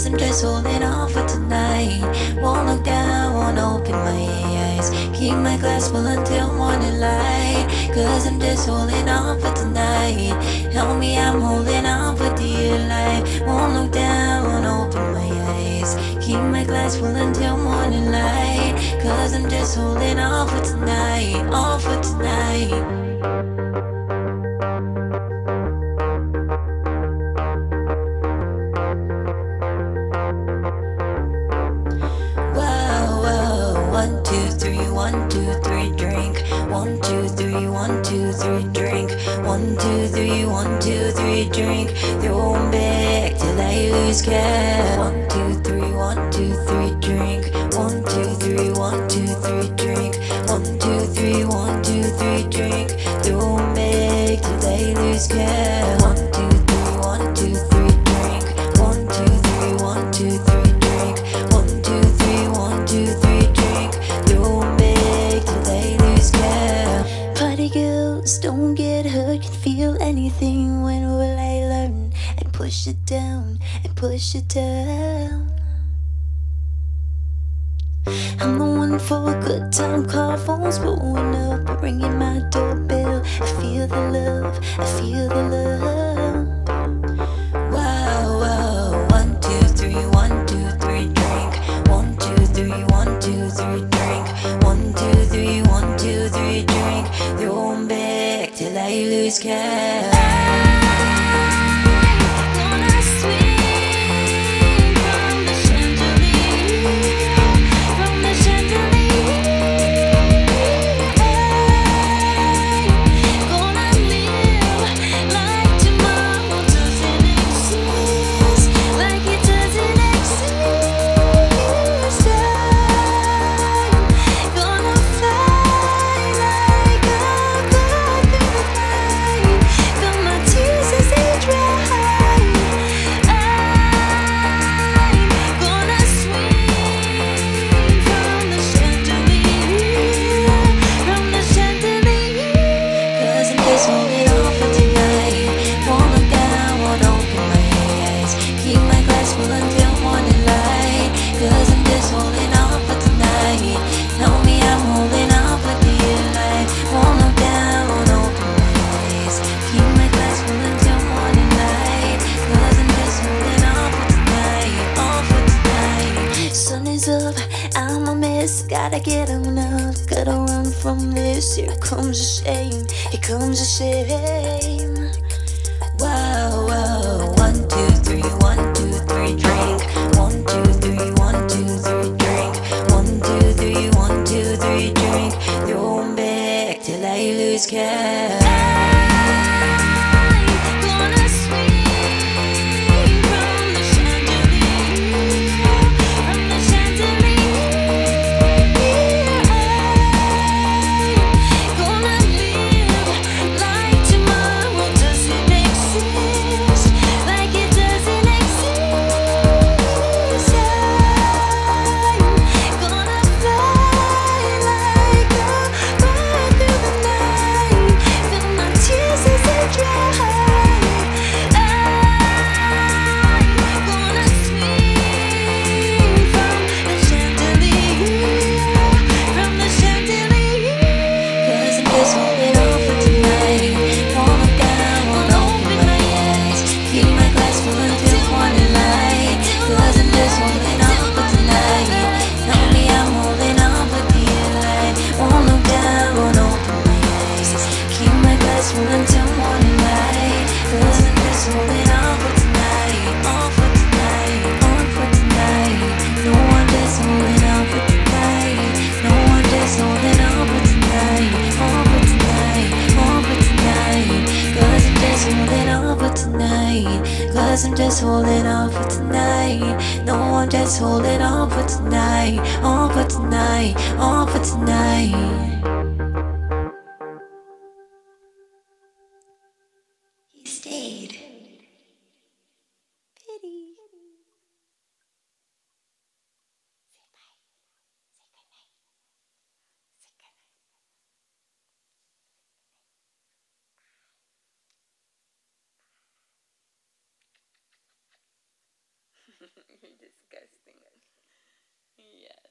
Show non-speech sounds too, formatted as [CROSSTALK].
Cause I'm just holding on for tonight. Won't look down, won't open my eyes. Keep my glass full until morning light. Cause I'm just holding on for tonight. Help me, I'm holding on for dear life. Won't look down, won't open my eyes. Keep my glass full until morning light. Cause I'm just holding on for tonight. On for tonight. Three, drink. One, two, three, one, two, three, drink. Throw 'em back till I lose count. One, two, three, one, two, three, drink. Anything. When will I learn? And push it down, and push it down. I'm the one for a good time. Call phones blowing up, ringing my doorbell. I feel the love, I feel the love. Up, I'm a mess. Gotta get on down on open my eyes. Keep my glass full until morning light. Cause in this holding off of tonight, all for tonight. Sun is up, gotta run from this. Here comes a shame, here comes a shame. Wow, wow. One, two, three, one, two, three, drink. One, two, three, one, two, three, drink. One, two, three, one, two, three, drink. Back till I lose count. Just holding on for tonight. No one just holding on for tonight. On for tonight, on for tonight. He stayed. [LAUGHS] You're disgusting. Yes.